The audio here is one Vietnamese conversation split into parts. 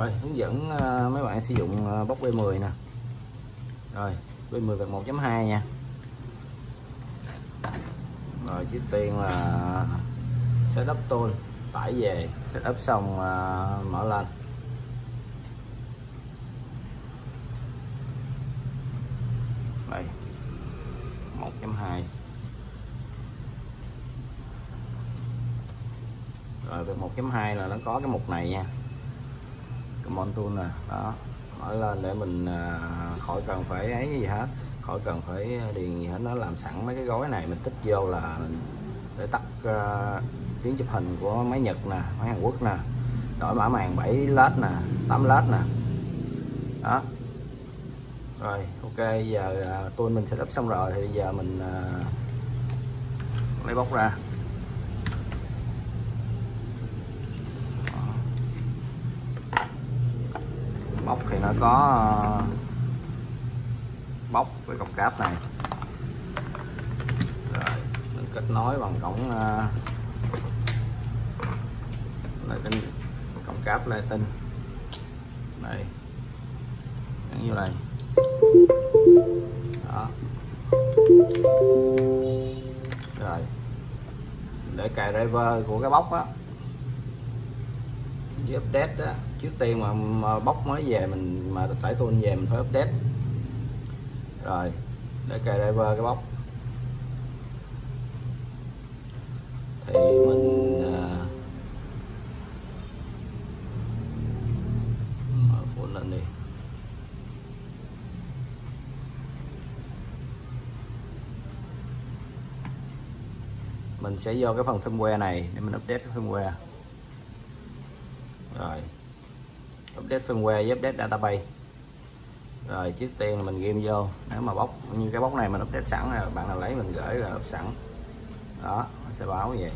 rồi, hướng dẫn ờ, mấy bạn sử dụng ờ, bóc B10 nè. Rồi B10 vẹt 1.2 nha. Rồi, trước tiên là setup tool, tải về, setup xong ờ, mở lên. Đây 1.2 rồi về 1.2 là nó có cái mục này nha món tool nè. Đó. Mở lên để mình à, khỏi cần phải ấy gì hết khỏi cần phải điền gì hết. Nó làm sẵn mấy cái gói này mình tích vô là để tắt uh, tiếng chụp hình của máy Nhật nè máy Hàn Quốc nè. Đổi mã màn 7 led nè 8 led nè. Đó. Rồi ok giờ à, uh, tôi mình sẽ đắp xong rồi thì giờ mình uh, lấy bóc ra. Bóc thì nó có ờ, bóc với cọc cáp này. Rồi mình kết nối bằng cổng ờ, lê tinh cổng cáp lê tinh đây. Gắn vô đây. Đó. Rồi. Để cài driver của cái bóc á. Với update đó trước tiên mà, mà bóc mới về mình mà tải tool về mình phải update. Rồi để cài driver cái bóc. Thì mình à, mở full lên đi. Mình sẽ vô cái phần firmware này để mình update cái firmware. Rồi update firmware với update database. Rồi, trước tiên mình ghim vô. Nếu mà bóc, như cái bóc này mình update sẵn là bạn nào lấy mình gửi là up sẵn. Đó, nó sẽ báo như vậy.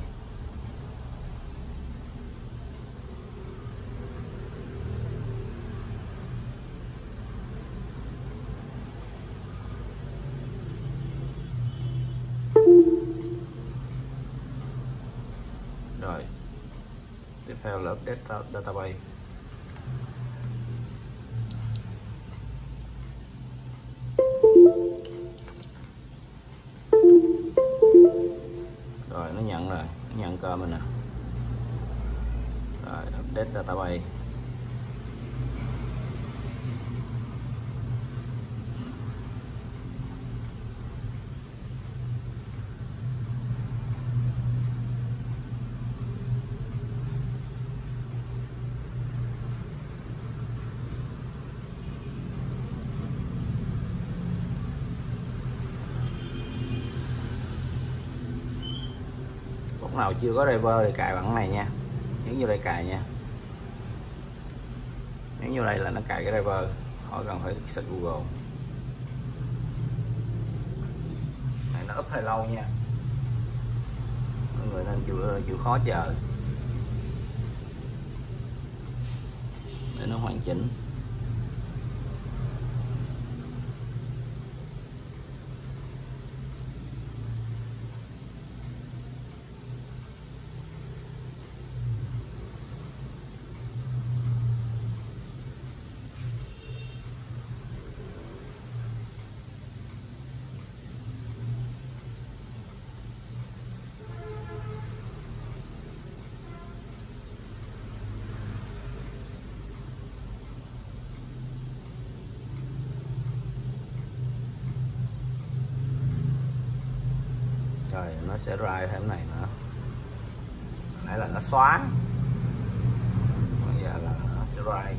Rồi, tiếp theo là update data- database. Mình nè rồi update database. Lúc nào chưa có driver thì cài bằng này nha. Nhấn vô đây cài nha. Nhấn vô đây là nó cài cái driver. Khỏi cần phải search google. Này, nó up hơi lâu nha. Mọi người nên chịu chịu khó chờ. Để nó hoàn chỉnh. Rồi nó sẽ ra thêm này nữa. Nãy là nó xóa. Bây giờ là nó sẽ ra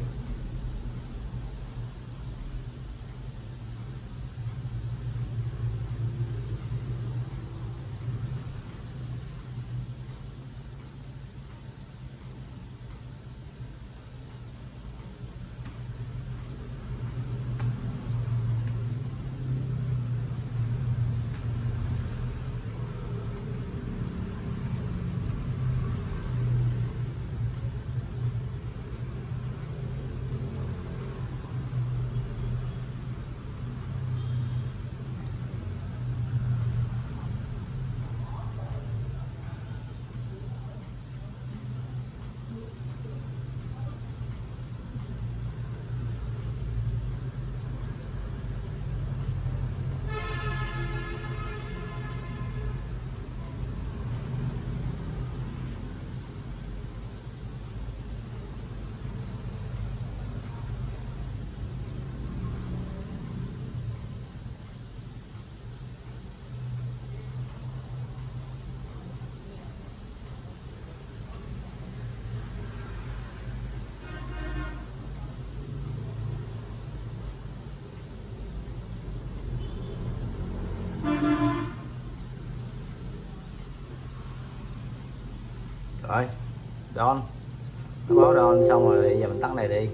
rồi đòn nó báo đòn xong rồi giờ mình tắt này đi.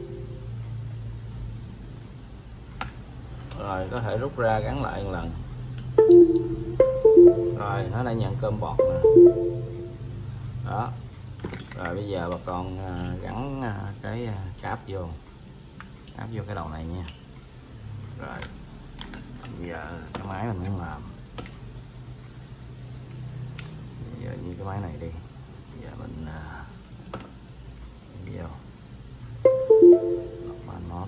Rồi, có thể rút ra gắn lại một lần. Rồi, nó đã nhận cơm bọt nè. Đó. Rồi, bây giờ bà con à, gắn à, cái à, cáp vô. Cáp vô cái đầu này nha. Rồi, bây giờ cái máy mình muốn làm. Bây giờ như cái máy này đi bây giờ mình vô lọc ba nốt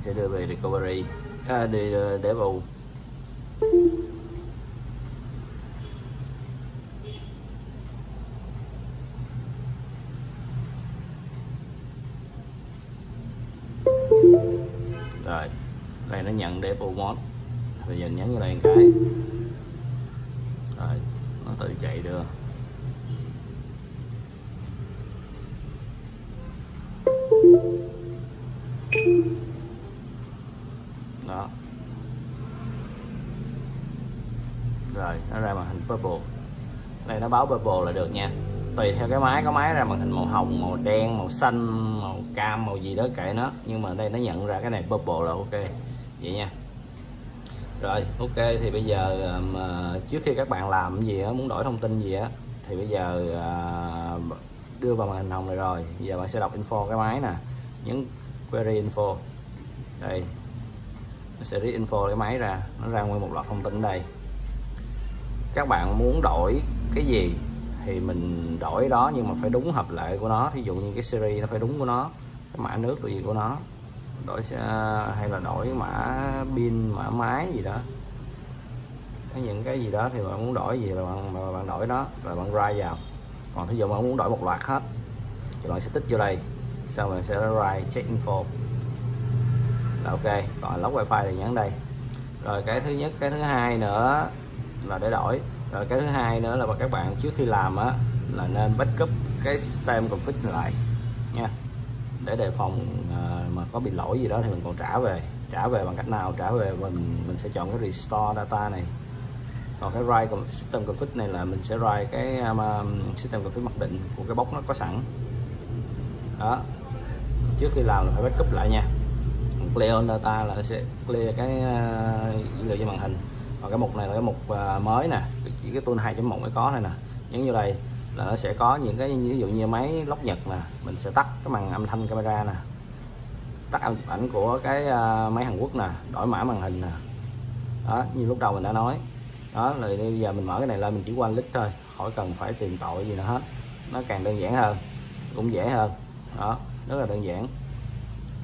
mình sẽ đưa về recovery. À, đi ờ, để bù. Rồi đây nó nhận để bù mod. Bây giờ nhấn vào đây một cái. Rồi nó tự chạy được. đó rồi nó ra màn hình purple. Đây nó báo purple là được nha. Tùy theo cái máy, có máy ra màn hình màu hồng, màu đen, màu xanh, màu cam, màu gì đó kệ nó. Nhưng mà đây nó nhận ra cái này purple là ok. Vậy nha. Rồi, ok, thì bây giờ um, ờ, trước khi các bạn làm gì á, muốn đổi thông tin gì á, thì bây giờ ờ, đưa vào màn hình hồng này rồi. Giờ bạn sẽ đọc info cái máy nè. Nhấn query info. Đây. Nó sẽ read info cái máy ra. Nó ra nguyên một loạt thông tin ở đây các bạn muốn đổi cái gì thì mình đổi đó, nhưng mà phải đúng hợp lệ của nó. Thí dụ như cái series nó phải đúng của nó, cái mã nước gì của nó. Đổi hay là đổi mã pin, mã máy gì đó. Cái những cái gì đó thì bạn muốn đổi gì là bạn, mà bạn đổi đó rồi bạn ra vào. Còn thí dụ bạn muốn đổi một loạt hết, thì bạn sẽ tích vô đây. Sau mình sẽ write check info. Là ok, còn lóc wifi thì nhấn đây. Rồi cái thứ nhất, cái thứ hai nữa là để đổi. Rồi cái thứ hai nữa là các bạn trước khi làm á là nên backup cái system config lại nha. Để đề phòng à, mà có bị lỗi gì đó thì mình còn trả về trả về bằng cách nào? Trả về mình mình sẽ chọn cái restore data này. Còn cái write system config này là mình sẽ write cái um, um system config mặc định của cái bốc nó có sẵn. Đó. Trước khi làm là phải backup lại nha. Clear on data là sẽ clear cái ờ, dữ liệu trên màn hình còn cái mục này là cái mục à, mới nè. Chỉ cái tool 2.1 mới có này nè. Nhấn vô đây là nó sẽ có những cái, ví dụ như máy lóc nhật nè, mình sẽ tắt cái màn âm thanh camera nè. Tắt âm chụp ảnh của cái à, máy Hàn Quốc nè, đổi mã màn hình nè. Đó, như lúc đầu mình đã nói. Đó rồi bây giờ mình mở cái này lên mình chỉ qua lít thôi, khỏi cần phải tìm tội gì nữa hết. Nó càng đơn giản hơn, cũng dễ hơn. Đó, rất là đơn giản.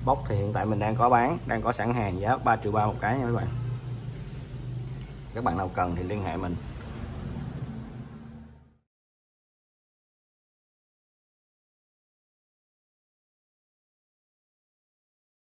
Bóc thì hiện tại mình đang có bán, đang có sẵn hàng giá 3 triệu ba một cái nha các bạn các bạn nào cần thì liên hệ mình.